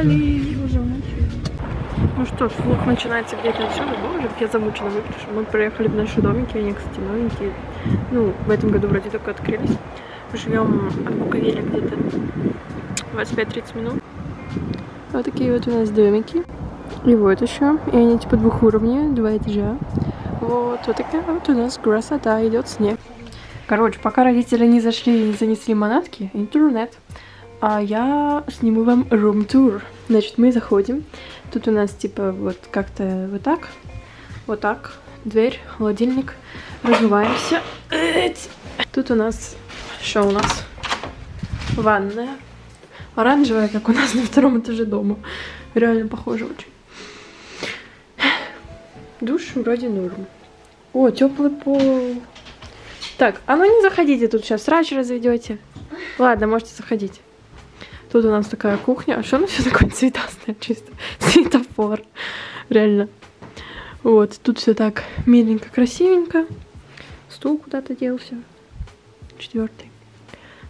приехали. Ну что ж, влог начинается где-то отсюда. Боже, я замучена выгляжу. Мы приехали в наши домики, они, кстати, новенькие. Ну, в этом году вроде только открылись. Живем от Буковеля где-то 25-30 минут. Вот такие вот у нас домики. И вот еще. И они типа двух уровней, два этажа. Вот, вот такая вот у нас красота, идет снег. Короче, пока родители не зашли и не занесли манатки, интернет, а я сниму вам рум-тур. Значит, мы заходим. Тут у нас типа вот как-то вот так, вот так, дверь, холодильник. Разуваемся. Тут у нас, что у нас? Ванная. Оранжевая, как у нас на втором этаже дома. Реально похоже очень. Душ вроде норм. О, теплый пол. Так, а ну не заходите тут сейчас, срач разведете. Ладно, можете заходить. Тут у нас такая кухня. А что она все такое цветастое чисто? Светофор. Реально. Вот, тут все так миленько, красивенько. Стул куда-то делся. Четвертый.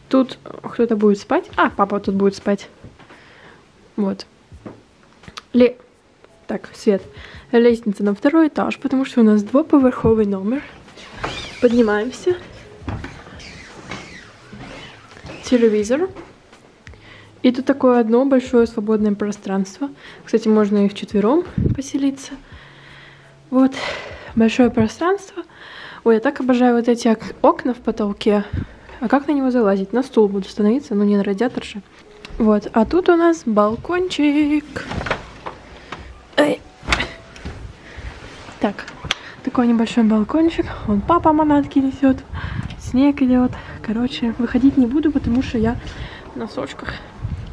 Тут кто-то будет спать. А, папа тут будет спать. Вот. Ле... Так, свет. Лестница на второй этаж, потому что у нас двуповерховый номер. Поднимаемся. Телевизор. И тут такое одно большое свободное пространство. Кстати, можно их четвером поселиться. Вот, большое пространство. Ой, я так обожаю вот эти окна в потолке. А как на него залазить? На стул буду становиться, но не на радиатор же. Вот, а тут у нас балкончик. Эй. Так, такой небольшой балкончик. Вон папа манатки несет. Снег идет. Короче, выходить не буду, потому что я в носочках.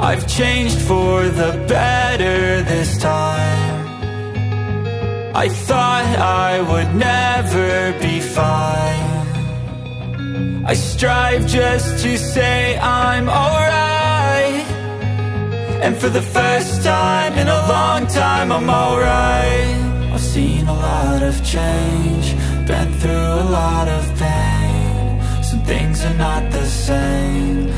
I've changed for the better this time. I thought I would never be fine. I strive just to say I'm alright. And for the first time in a long time, I'm alright. I've seen a lot of change, been through a lot of pain. Some things are not the same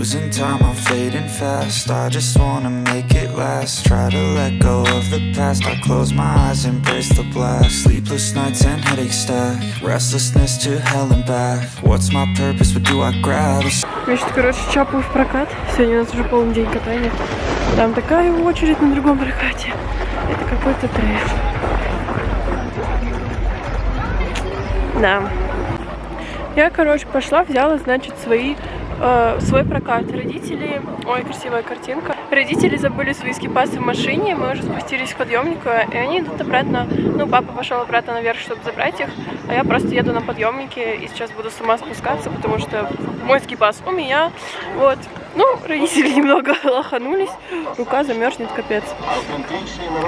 Losing time, I'm fading fast. I just wanna make it last. Try to let go of the past. I close my eyes, embrace the blast. Sleepless nights and headaches stack. Restlessness to hell and back. What's my purpose? What do I grab? Значит, короче, чапаю в прокат. Сегодня у нас уже полный день катания. Там такая очередь на другом прокате. Это какой-то трэш. Да. Я, короче, пошла, взяла, значит, свои э, свой прокат. Родители... Ой, красивая картинка. Родители забыли свои скипасы в машине, мы уже спустились к подъемнику, и они идут обратно. Ну, папа пошел обратно наверх, чтобы забрать их, а я просто еду на подъемнике и сейчас буду сама спускаться, потому что мой скипас у меня. Вот. Ну, родители немного лоханулись, рука замерзнет, капец.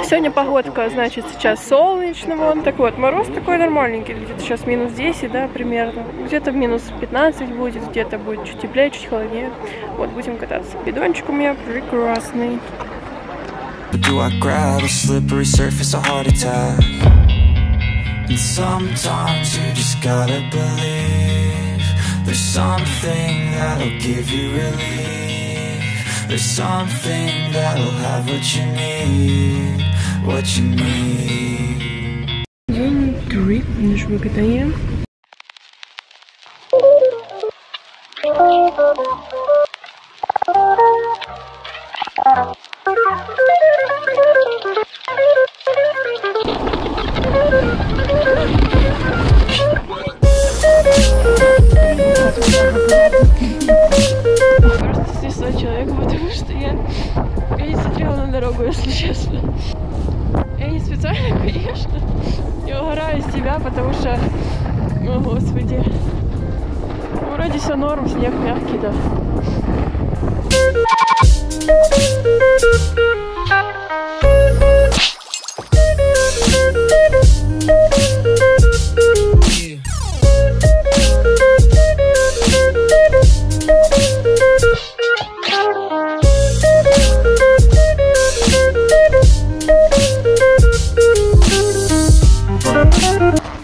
Сегодня погодка, значит, сейчас солнечно, вон, так вот, мороз такой нормальненький, где-то сейчас минус 10, да, примерно. Где-то минус 15 будет, где-то будет чуть теплее, чуть холоднее. Вот, будем кататься. Бидончик у меня прекрасный. Do I grab a slippery surface, a heart attack? And sometimes you just gotta believe There's something that'll give you relief There's something that'll have what you need What you need День три нашего катания. снег мягкий, да.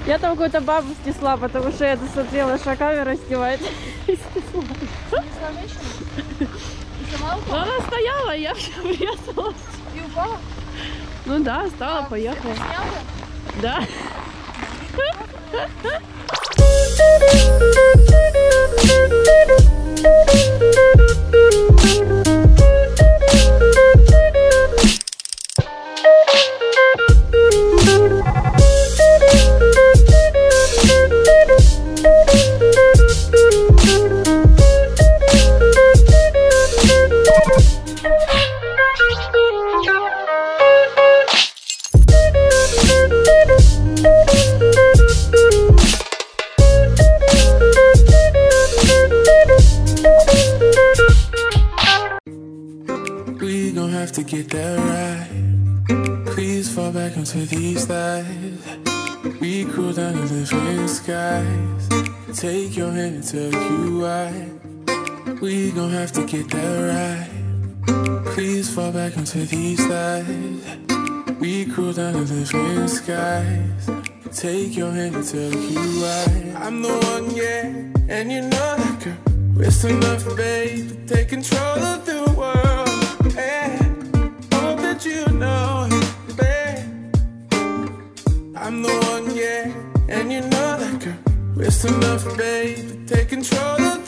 Я там какую-то бабу снесла, потому что я досмотрела, что камера она стояла, я все врезалась. И упала? Ну да, стала, поехала. Сняла? Да. We get that right. Please fall back onto these thighs. We cruise down to different skies. Take your hand and tell you why. We gon' have to get that right. Please fall back onto these thighs. We cruise down to different skies. Take your hand and tell you why. I'm the one, yeah, and you know that girl. It's enough, babe, take control of the world. You know, babe. I'm the one, yeah, and you know that girl. It's enough, babe, take control of